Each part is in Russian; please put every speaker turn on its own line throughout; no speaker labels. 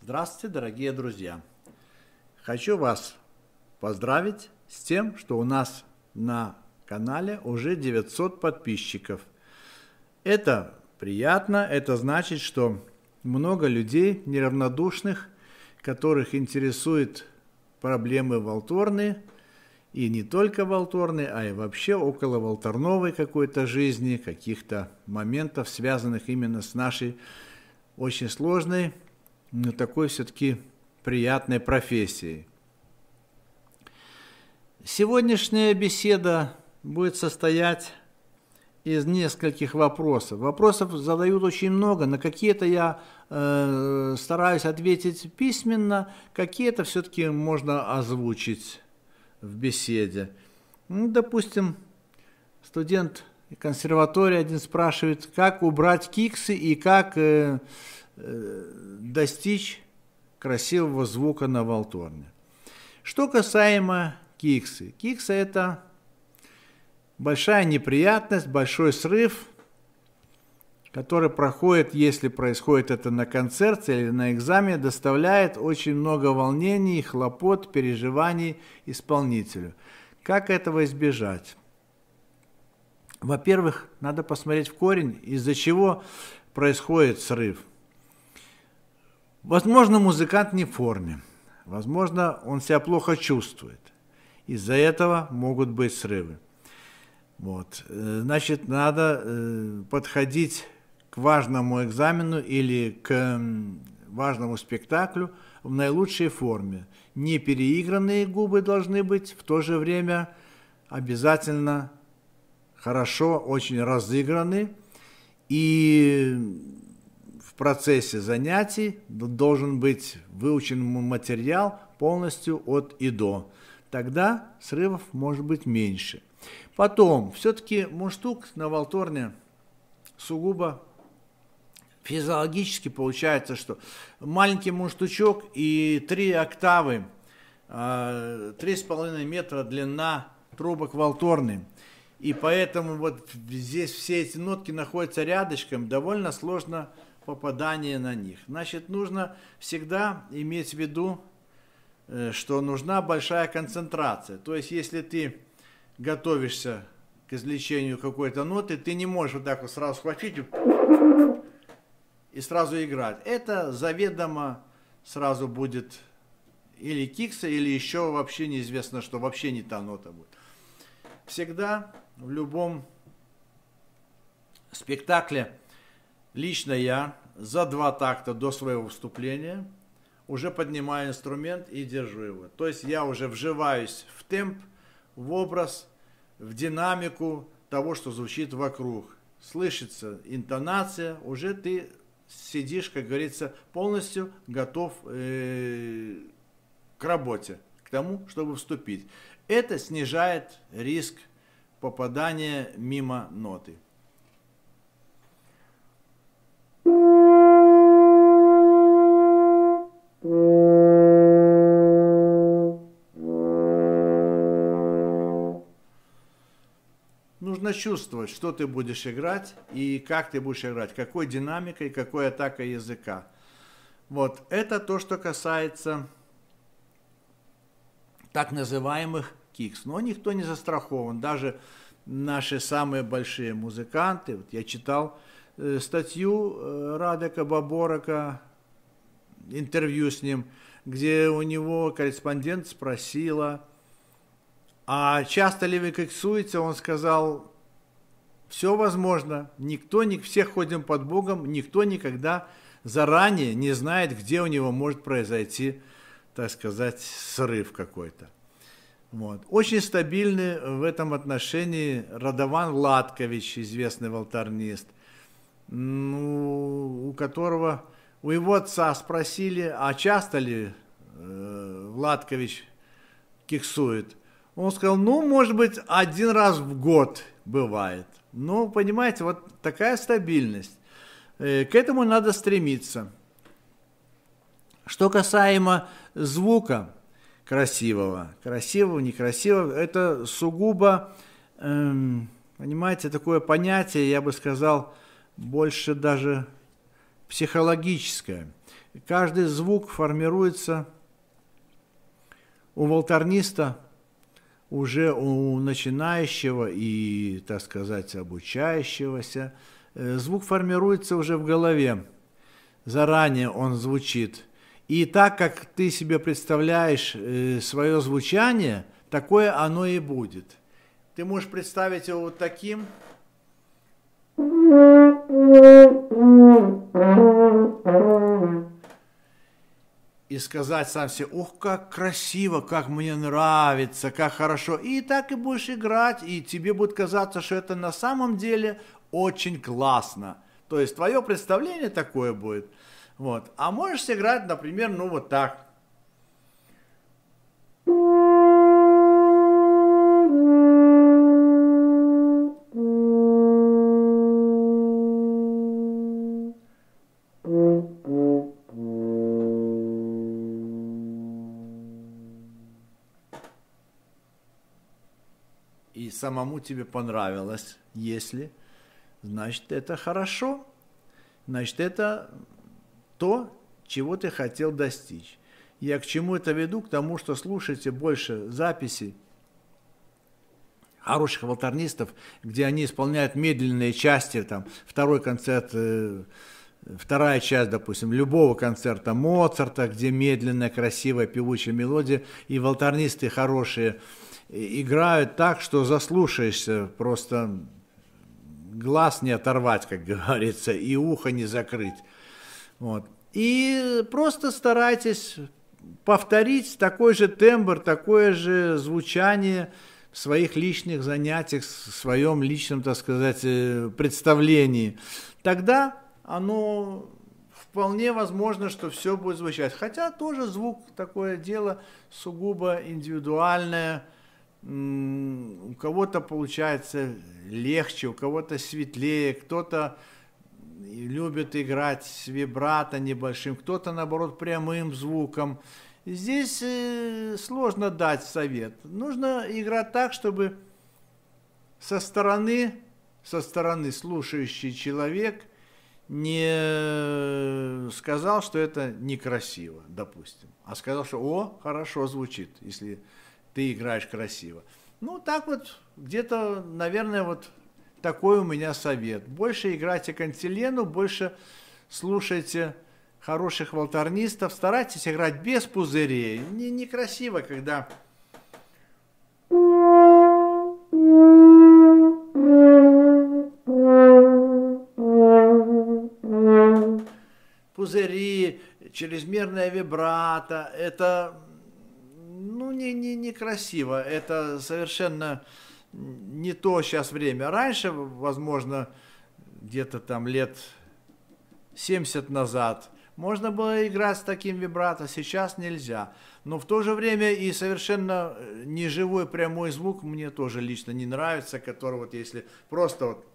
Здравствуйте, дорогие друзья! Хочу вас поздравить с тем, что у нас на канале уже 900 подписчиков. Это приятно, это значит, что много людей неравнодушных, которых интересуют проблемы волторны, и не только волторны, а и вообще около волторновой какой-то жизни, каких-то моментов, связанных именно с нашей очень сложной, но такой все-таки приятной профессией. Сегодняшняя беседа будет состоять из нескольких вопросов. Вопросов задают очень много, на какие-то я э, стараюсь ответить письменно, какие-то все-таки можно озвучить в беседе. Ну, допустим, студент консерватории один спрашивает, как убрать киксы и как э, э, достичь красивого звука на волторне. Что касаемо киксы. Киксы – это большая неприятность, большой срыв, который проходит, если происходит это на концерте или на экзамене, доставляет очень много волнений, хлопот, переживаний исполнителю. Как этого избежать? Во-первых, надо посмотреть в корень, из-за чего происходит срыв. Возможно, музыкант не в форме. Возможно, он себя плохо чувствует. Из-за этого могут быть срывы. Вот. Э, значит, надо э, подходить к важному экзамену или к важному спектаклю в наилучшей форме. Не переигранные губы должны быть, в то же время обязательно хорошо, очень разыграны. И в процессе занятий должен быть выучен материал полностью от и до. Тогда срывов может быть меньше. Потом, все-таки мундштук на волторне сугубо физиологически получается, что маленький мундштучок и три октавы, а, три с половиной метра длина трубок волторны. И поэтому вот здесь все эти нотки находятся рядышком, довольно сложно попадание на них. Значит, нужно всегда иметь в виду, э, что нужна большая концентрация. То есть, если ты готовишься к извлечению какой-то ноты, ты не можешь вот так вот сразу схватить и сразу играть. Это заведомо сразу будет или кикса, или еще вообще неизвестно, что вообще не та нота будет. Всегда в любом спектакле лично я за два такта до своего выступления уже поднимаю инструмент и держу его. То есть я уже вживаюсь в темп, в образ, в динамику того, что звучит вокруг. Слышится интонация, уже ты сидишь, как говорится, полностью готов э, к работе, к тому, чтобы вступить. Это снижает риск попадания мимо ноты. Нужно чувствовать, что ты будешь играть и как ты будешь играть, какой динамикой, какой атакой языка. Вот, это то, что касается так называемых кикс. Но никто не застрахован. Даже наши самые большие музыканты, вот я читал э, статью э, Радека Баборака, интервью с ним, где у него корреспондент спросила, а часто ли вы кексуете? Он сказал, все возможно. Никто, не все ходим под Богом, никто никогда заранее не знает, где у него может произойти, так сказать, срыв какой-то. Вот. Очень стабильный в этом отношении Радован Владкович, известный волторнист, ну, у которого, у его отца спросили, а часто ли э, Владкович киксует. Он сказал, ну, может быть, один раз в год бывает. Ну, понимаете, вот такая стабильность. Э, к этому надо стремиться. Что касаемо звука красивого, красивого, некрасивого, это сугубо эм, Понимаете, такое понятие, я бы сказал, больше даже психологическое. Каждый звук формируется у волторниста, уже у начинающего и, так сказать, обучающегося. Э, звук формируется уже в голове. Заранее он звучит. И так, как ты себе представляешь э, свое звучание, такое оно и будет. Ты можешь представить его вот таким. И сказать сам себе, ух, как красиво, как мне нравится, как хорошо. И так и будешь играть, и тебе будет казаться, что это на самом деле очень классно. То есть твое представление такое будет. Вот. А можешь сыграть, например, ну вот так. Самому тебе понравилось, если, значит, это хорошо, значит, это то, чего ты хотел достичь. Я к чему это веду? К тому, что слушайте больше записей хороших волторнистов, где они исполняют медленные части, там, второй концерт, э, вторая часть, допустим, любого концерта Моцарта, где медленная, красивая, певучая мелодия, и волторнисты хорошие играют так, что заслушаешься, просто глаз не оторвать, как говорится, и ухо не закрыть. Вот. И просто старайтесь повторить такой же тембр, такое же звучание в своих личных занятиях, в своем личном, так сказать, э, представлении. Тогда оно вполне возможно, что все будет звучать. Хотя тоже звук такое дело сугубо индивидуальное. У кого-то получается легче, у кого-то светлее, кто-то любит играть с вибрато небольшим, кто-то, наоборот, прямым звуком. Здесь э, сложно дать совет. Нужно играть так, чтобы со стороны, со стороны слушающий человек не сказал, что это некрасиво, допустим, а сказал, что «О, хорошо звучит, если ты играешь красиво». Ну, так вот, где-то, наверное, вот такой у меня совет. Больше играйте кантилену, больше слушайте хороших волторнистов, старайтесь играть без пузырей. Не, некрасиво, когда пузыри, чрезмерная вибрато, это не, не, некрасиво, это совершенно не то сейчас время. Раньше, возможно, где-то там лет 70 назад, можно было играть с таким вибрато, сейчас нельзя. Но в то же время и совершенно э, неживой прямой звук мне тоже лично не нравится, который вот если просто вот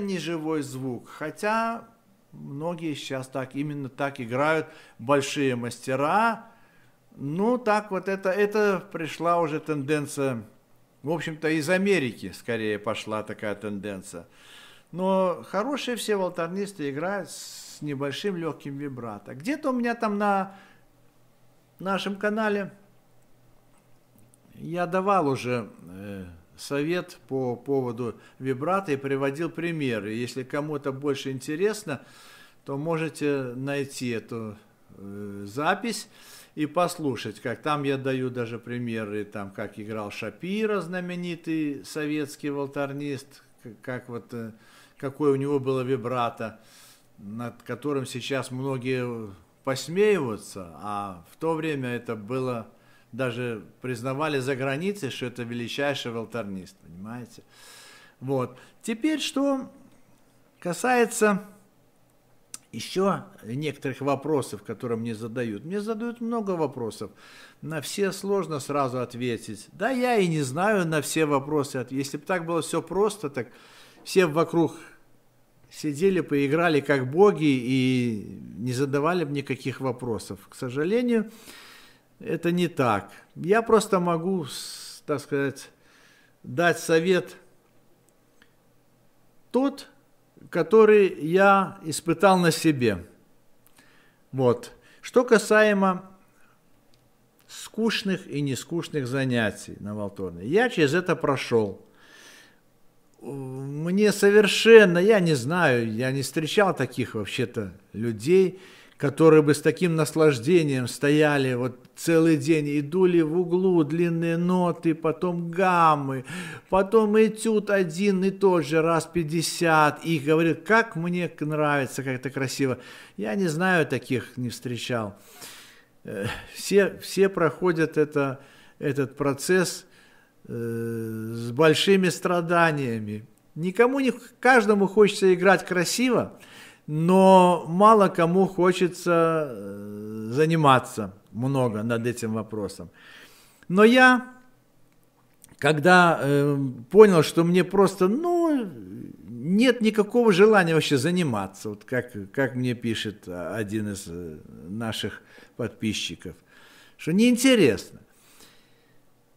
не живой звук, хотя многие сейчас так, именно так играют, большие мастера, ну так вот это, это пришла уже тенденция, в общем-то из Америки скорее пошла такая тенденция. Но хорошие все волторнисты играют с небольшим легким вибрато. Где-то у меня там на нашем канале я давал уже э, совет по поводу вибрато и приводил примеры. Если кому-то больше интересно, то можете найти эту э, запись и послушать, как там я даю даже примеры, там, как играл Шапира, знаменитый советский волторнист, как вот, э, какой у него было вибрато, над которым сейчас многие посмеиваются, а в то время это было даже признавали за границей, что это величайший волторнист, понимаете? Вот. Теперь, что касается еще некоторых вопросов, которые мне задают. Мне задают много вопросов. На все сложно сразу ответить. Да, я и не знаю на все вопросы. Если бы так было все просто, так все вокруг сидели, поиграли как боги и не задавали мне никаких вопросов. К сожалению, это не так. Я просто могу, так сказать, дать совет тот, который я испытал на себе. Вот. Что касаемо скучных и нескучных занятий на Волторне. Я через это прошел. Мне совершенно, я не знаю, я не встречал таких вообще-то людей, которые бы с таким наслаждением стояли вот целый день и дули в углу длинные ноты, потом гаммы, потом этюд один и тот же, раз 50, и говорят, как мне нравится, как это красиво. Я не знаю, таких не встречал. Э, все, все проходят это, этот процесс э, с большими страданиями. Никому не, каждому хочется играть красиво, но мало кому хочется э, заниматься много над этим вопросом. Но я, когда э, понял, что мне просто, ну, нет никакого желания вообще заниматься, вот как, как мне пишет один из э, наших подписчиков, что неинтересно.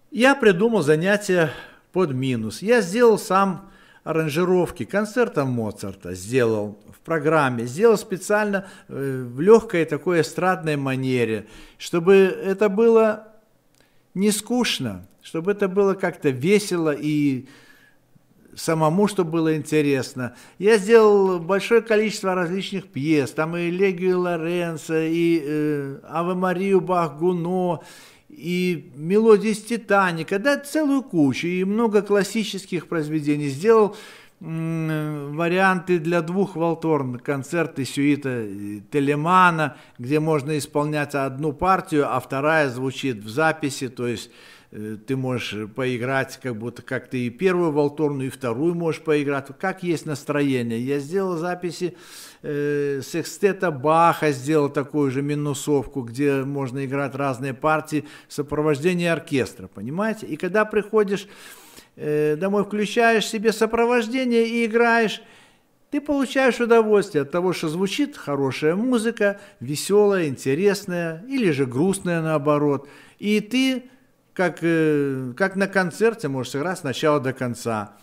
Я придумал занятие под минус. Я сделал сам аранжировки концерта Моцарта, сделал программе, сделал специально э, в легкой такой эстрадной манере, чтобы это было не скучно, чтобы это было как-то весело и самому, чтобы было интересно. Я сделал большое количество различных пьес, там и Легию Лоренцо, и э, Аве Марию Бах-Гуно, и мелодии из Титаника, да, целую кучу, и много классических произведений. Сделал варианты для двух волторн, концерты сюита Телемана, где можно исполнять одну партию, а вторая звучит в записи, то есть ты можешь поиграть, как будто как ты и первую волторну, и вторую можешь поиграть, как есть настроение. Я сделал записи э, секстета Баха, сделал такую же минусовку, где можно играть разные партии, сопровождение оркестра, понимаете? И когда приходишь Э, домой включаешь себе сопровождение и играешь, ты получаешь удовольствие от того, что звучит хорошая музыка, веселая, интересная, или же грустная наоборот. И ты, как, э, как на концерте, можешь сыграть с начала до конца.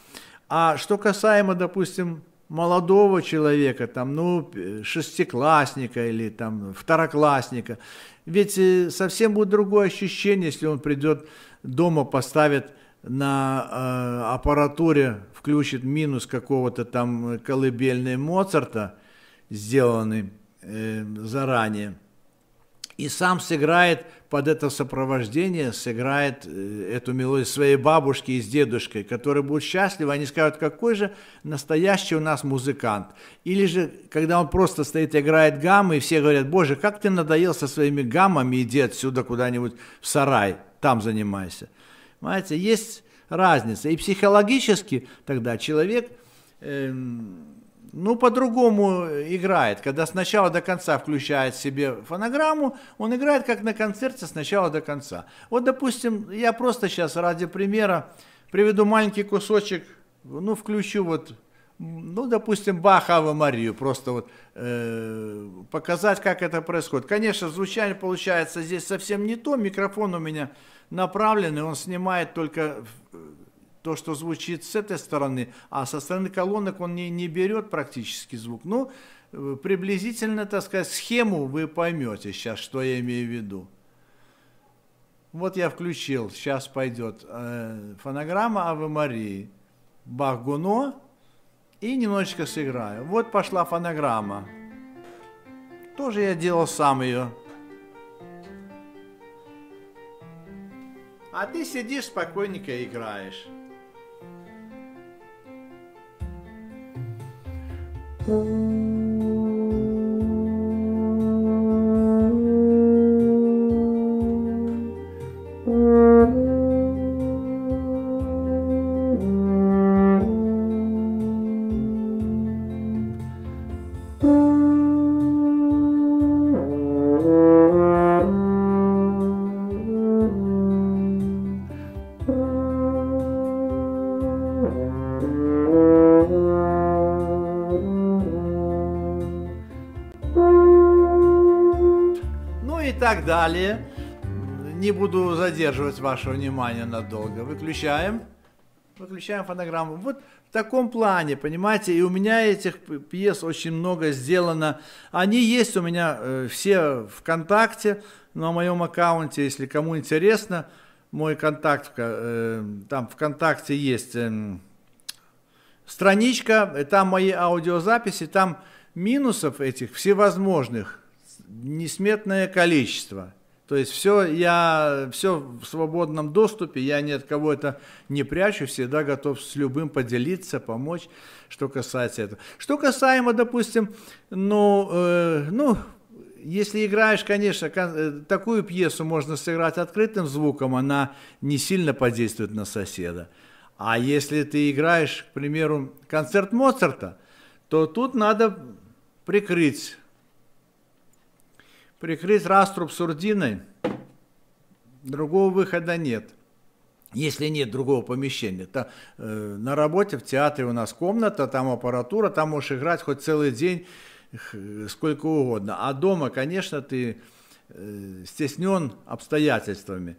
А что касаемо, допустим, молодого человека, там, ну, шестиклассника или там второклассника, ведь э, совсем будет другое ощущение, если он придет дома, поставит на э, аппаратуре включит минус какого-то там колыбельной Моцарта, сделанный э, заранее, и сам сыграет под это сопровождение, сыграет э, эту мелодию своей бабушки и с дедушкой, которые будут счастливы, они скажут, какой же настоящий у нас музыкант. Или же, когда он просто стоит и играет гаммы, и все говорят, боже, как ты надоел со своими гаммами, иди отсюда куда-нибудь в сарай, там занимайся. Понимаете, есть разница. И психологически тогда человек, э, ну, по-другому играет. Когда сначала до конца включает себе фонограмму, он играет как на концерте сначала до конца. Вот, допустим, я просто сейчас ради примера приведу маленький кусочек, ну, включу вот ну, допустим, Бах Ава Марию, просто вот э, показать, как это происходит. Конечно, звучание получается здесь совсем не то, микрофон у меня направленный, он снимает только то, что звучит с этой стороны, а со стороны колонок он не, не берет практически звук. Ну, э, приблизительно, так сказать, схему вы поймете сейчас, что я имею в виду. Вот я включил, сейчас пойдет э, фонограмма Авы Марии, Бах Гуно, и немножечко сыграю. Вот пошла фонограмма. Тоже я делал сам ее. А ты сидишь спокойненько играешь. 嗯 так далее. Не буду задерживать ваше внимание надолго. Выключаем. Выключаем фонограмму. Вот в таком плане, понимаете, и у меня этих пьес очень много сделано. Они есть у меня э, все ВКонтакте, на моем аккаунте, если кому интересно, мой контакт, э, там ВКонтакте есть э, страничка, там мои аудиозаписи, там минусов этих всевозможных несметное количество. То есть все, я, все в свободном доступе, я ни от кого это не прячу, всегда готов с любым поделиться, помочь, что касается этого. Что касаемо, допустим, ну, э, ну если играешь, конечно, э, такую пьесу можно сыграть открытым звуком, она не сильно подействует на соседа. А если ты играешь, к примеру, концерт Моцарта, то тут надо прикрыть, прикрыть раструб сурдиной, другого выхода нет. Если нет другого помещения, то э, на работе в театре у нас комната, там аппаратура, там можешь играть хоть целый день, сколько угодно. А дома, конечно, ты э, стеснен обстоятельствами.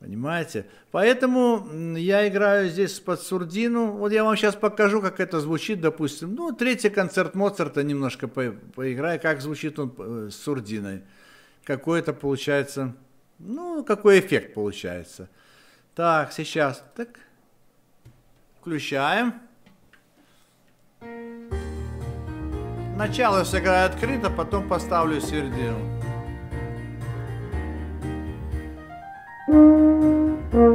Понимаете? Поэтому я играю здесь под сурдину. Вот я вам сейчас покажу, как это звучит, допустим. Ну, третий концерт Моцарта немножко по поиграю, как звучит он э, с сурдиной. Какой это получается, ну, какой эффект получается. Так, сейчас, так, включаем. Начало сыграю открыто, потом поставлю середину. Вот.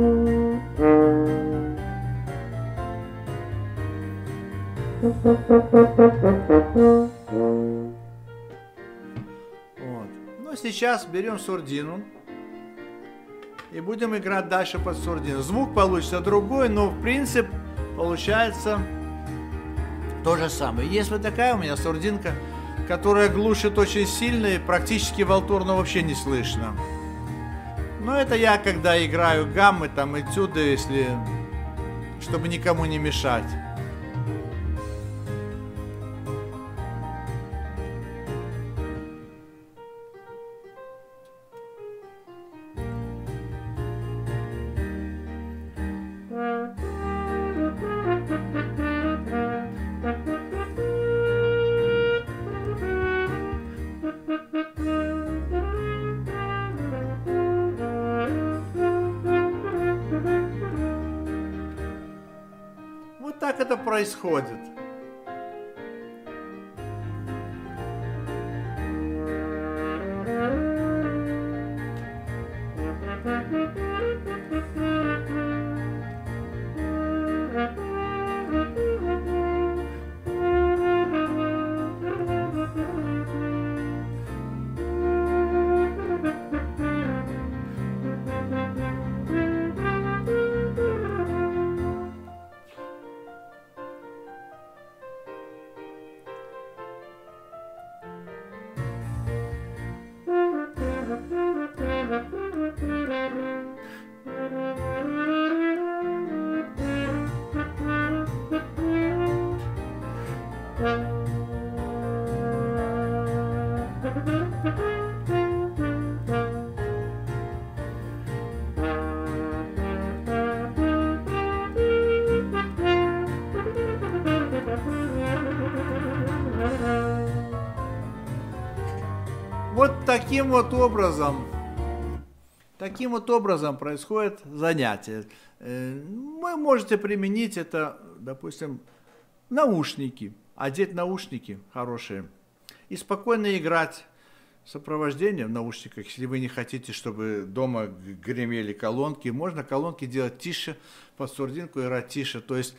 Ну, сейчас берем сурдину и будем играть дальше под сурдину. Звук получится другой, но в принципе получается то же самое. Есть вот такая у меня сурдинка, которая глушит очень сильно и практически волторно вообще не слышно. Но это я, когда играю гаммы, там, этюды, если... чтобы никому не мешать. Происходит? Таким вот образом, таким вот образом происходит занятие. Э, вы можете применить это, допустим, наушники, одеть наушники хорошие и спокойно играть сопровождение в наушниках, если вы не хотите, чтобы дома гремели колонки, можно колонки делать тише, под сурдинку играть тише. То есть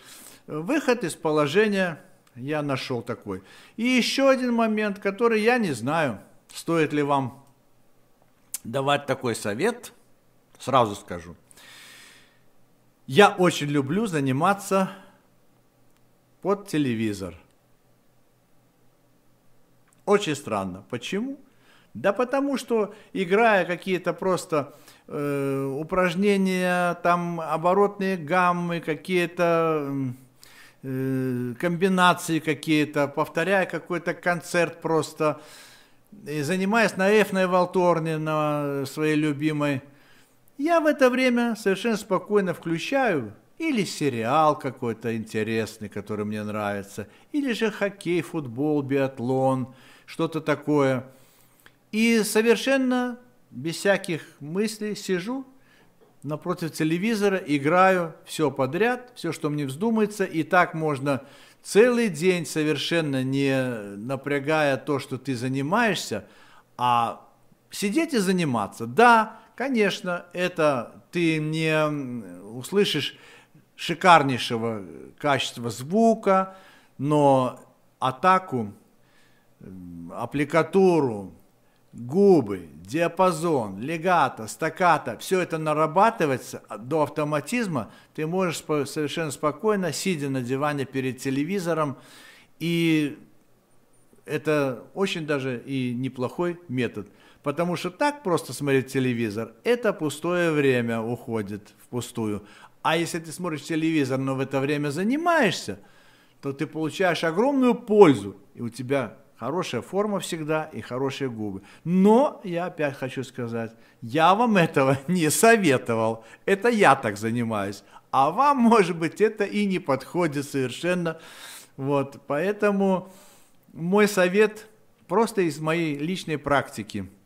выход из положения я нашел такой. И еще один момент, который я не знаю – Стоит ли вам давать такой совет? Сразу скажу. Я очень люблю заниматься под телевизор. Очень странно. Почему? Да потому что, играя какие-то просто э, упражнения, там оборотные гаммы, какие-то э, комбинации какие-то, повторяя какой-то концерт просто, и занимаясь на эфной волторне, на своей любимой, я в это время совершенно спокойно включаю или сериал какой-то интересный, который мне нравится, или же хоккей, футбол, биатлон, что-то такое. И совершенно без всяких мыслей сижу напротив телевизора, играю все подряд, все, что мне вздумается, и так можно целый день совершенно не напрягая то, что ты занимаешься, а сидеть и заниматься. Да, конечно, это ты не услышишь шикарнейшего качества звука, но атаку, аппликатуру, губы, диапазон, легато, стаката, все это нарабатывается до автоматизма, ты можешь совершенно спокойно, сидя на диване перед телевизором, и это очень даже и неплохой метод. Потому что так просто смотреть телевизор, это пустое время уходит впустую. А если ты смотришь телевизор, но в это время занимаешься, то ты получаешь огромную пользу, и у тебя хорошая форма всегда и хорошие губы. Но я опять хочу сказать, я вам этого не советовал. Это я так занимаюсь. А вам, может быть, это и не подходит совершенно. Вот, поэтому мой совет просто из моей личной практики –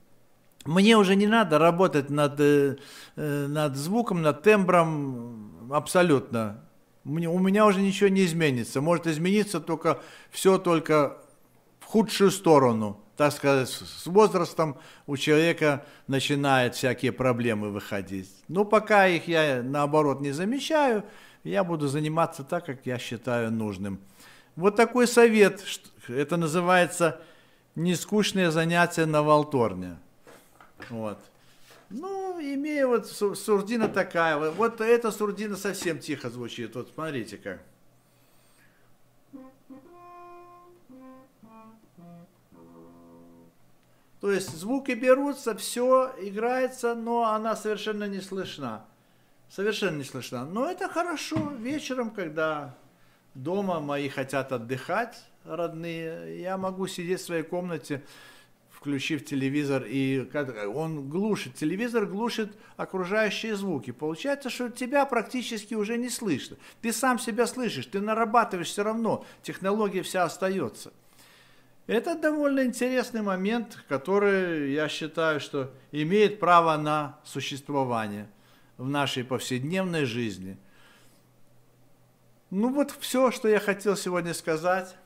мне уже не надо работать над, э, э, над звуком, над тембром абсолютно. У меня уже ничего не изменится. Может измениться только все только худшую сторону. Так сказать, с возрастом у человека начинают всякие проблемы выходить. Но пока их я наоборот не замечаю, я буду заниматься так, как я считаю нужным. Вот такой совет. Это называется нескучные занятия на Волторне. Вот. Ну, имея вот сурдина такая, вот эта сурдина совсем тихо звучит. Вот смотрите как. То есть звуки берутся, все играется, но она совершенно не слышна. Совершенно не слышна. Но это хорошо вечером, когда дома мои хотят отдыхать, родные, я могу сидеть в своей комнате, включив телевизор, и он глушит, телевизор глушит окружающие звуки. Получается, что тебя практически уже не слышно. Ты сам себя слышишь, ты нарабатываешь все равно, технология вся остается. Это довольно интересный момент, который, я считаю, что имеет право на существование в нашей повседневной жизни. Ну вот все, что я хотел сегодня сказать.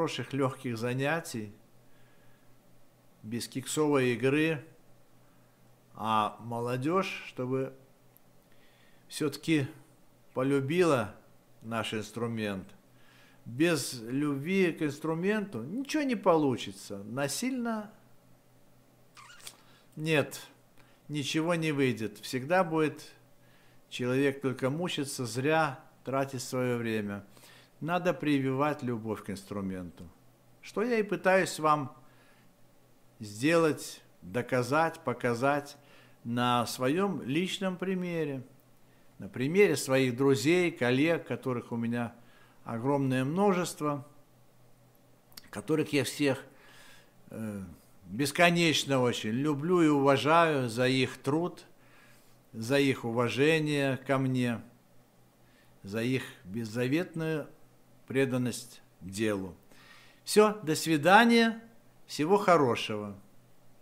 Хороших легких занятий, без киксовой игры, а молодежь, чтобы все-таки полюбила наш инструмент. Без любви к инструменту ничего не получится. Насильно нет, ничего не выйдет. Всегда будет человек только мучиться зря, тратить свое время. Надо прививать любовь к инструменту. Что я и пытаюсь вам сделать, доказать, показать на своем личном примере. На примере своих друзей, коллег, которых у меня огромное множество, которых я всех э, бесконечно очень люблю и уважаю за их труд, за их уважение ко мне – за их беззаветную преданность делу. Все, до свидания, всего хорошего.